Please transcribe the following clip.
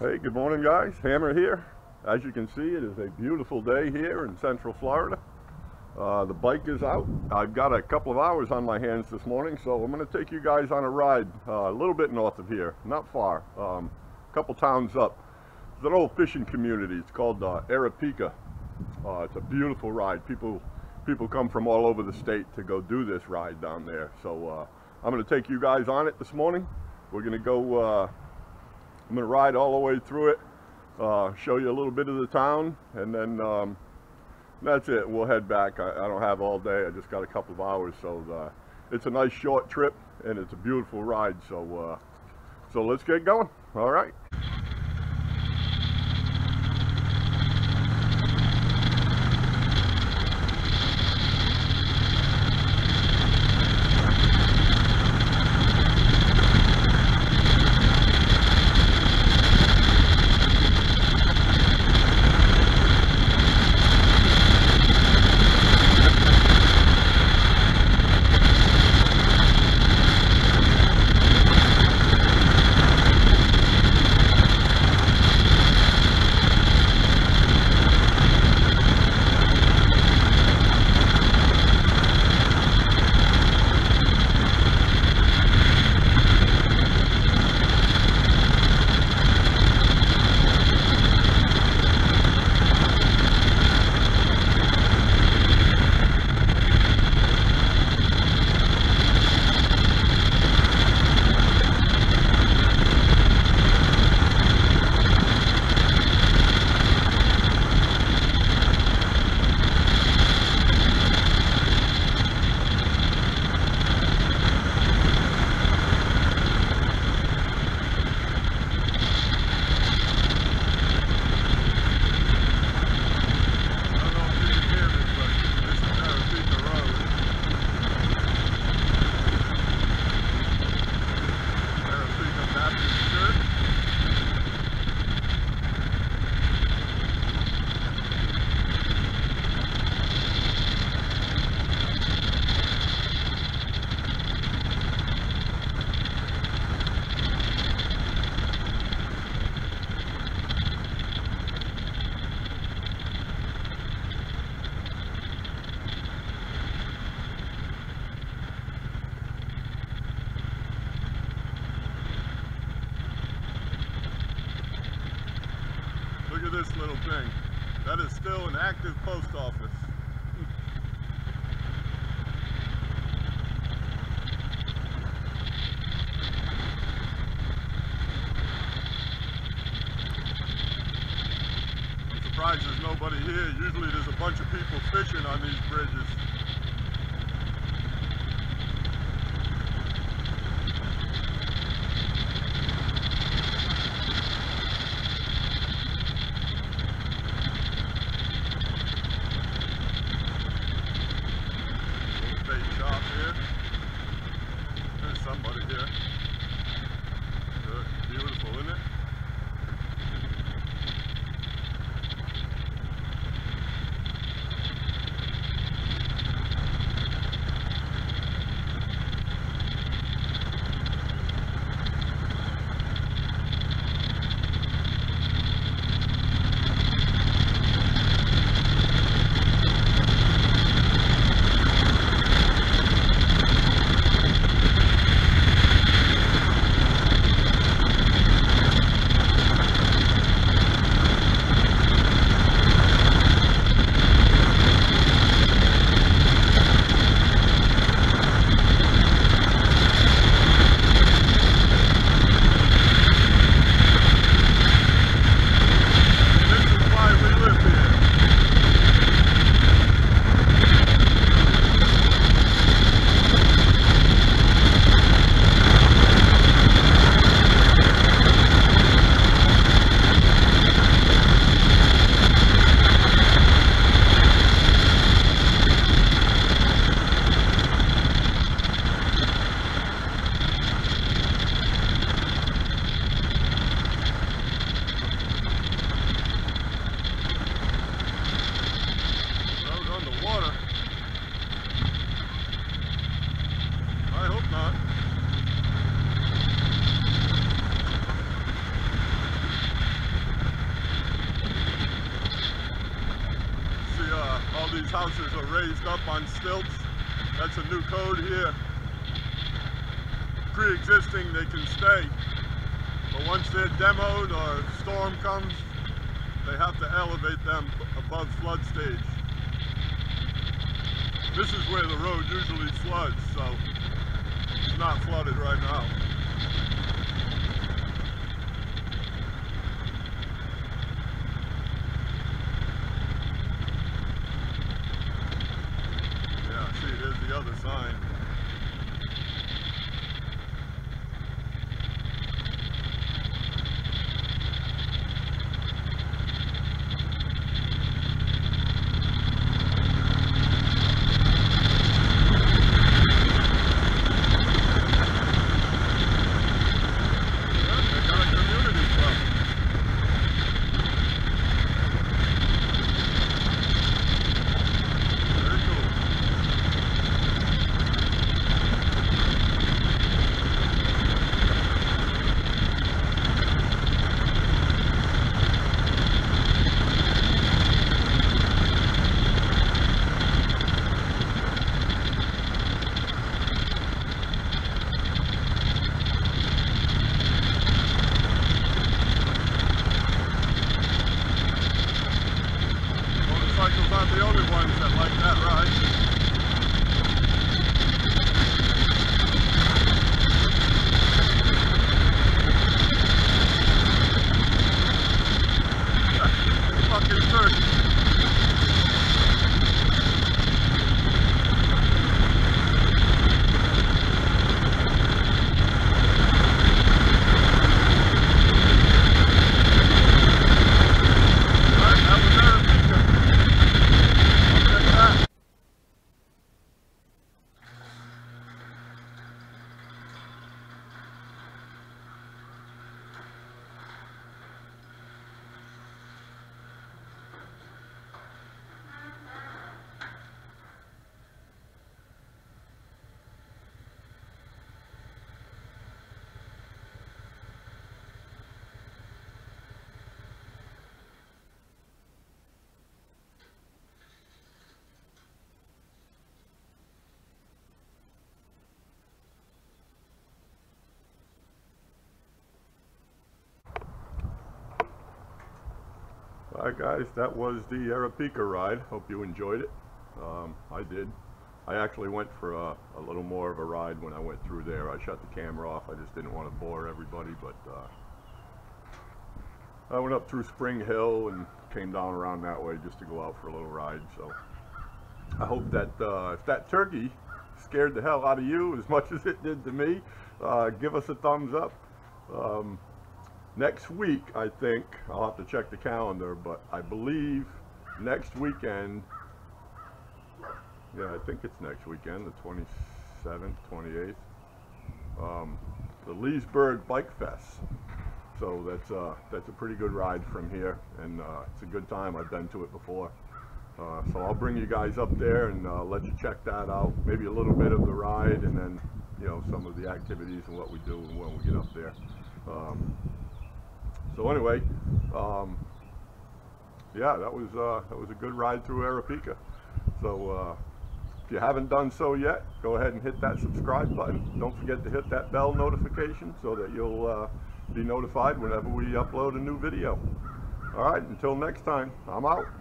Hey, good morning guys. Hammer here. As you can see, it is a beautiful day here in Central Florida. Uh, the bike is out. I've got a couple of hours on my hands this morning, so I'm going to take you guys on a ride uh, a little bit north of here, not far, um, a couple towns up. It's an old fishing community. It's called uh, Aripeka. Uh, it's a beautiful ride. People people come from all over the state to go do this ride down there. So uh, I'm going to take you guys on it this morning. We're going to go, uh, I'm going to ride all the way through it, uh, show you a little bit of the town, and then um, that's it. We'll head back. I, I, don't have all day. I just got a couple of hours. So uh, it's a nice short trip, and it's a beautiful ride. So, uh, so let's get going. All right. Bunch of people fishing on these bridges. Raised up on stilts. That's a new code here. Pre-existing, they can stay. But once they're demoed or storm comes, they have to elevate them above flood stage. This is where the road usually floods, so it's not flooded right now. Yeah, see, there's the other sign. Yeah, they got a community club. Very cool. Aren't the only ones that like that ride. Fucking turkey. Right, that was Aripeka. I'll take that. Alright guys, that was the Aripeka ride. Hope you enjoyed it. Um, I did. I actually went for a, a little more of a ride when I went through there. I shut the camera off. I just didn't want to bore everybody, but uh, I went up through Spring Hill and came down around that way just to go out for a little ride. So I hope that uh, if that turkey scared the hell out of you as much as it did to me, uh, give us a thumbs up. Um, next week, I think, I'll have to check the calendar, but I believe next weekend, yeah, I think it's next weekend, the 27th, 28th, um, the Leesburg Bike Fest. So that's, uh, that's a pretty good ride from here, and uh, it's a good time. I've been to it before. Uh, so I'll bring you guys up there and uh, let you check that out. Maybe a little bit of the ride, and then you know some of the activities and what we do when we get up there. Um, so anyway, um, yeah, that was uh, that was a good ride through Aripeka. So uh, if you haven't done so yet, go ahead and hit that subscribe button. Don't forget to hit that bell notification so that you'll uh, be notified whenever we upload a new video. All right, until next time, I'm out.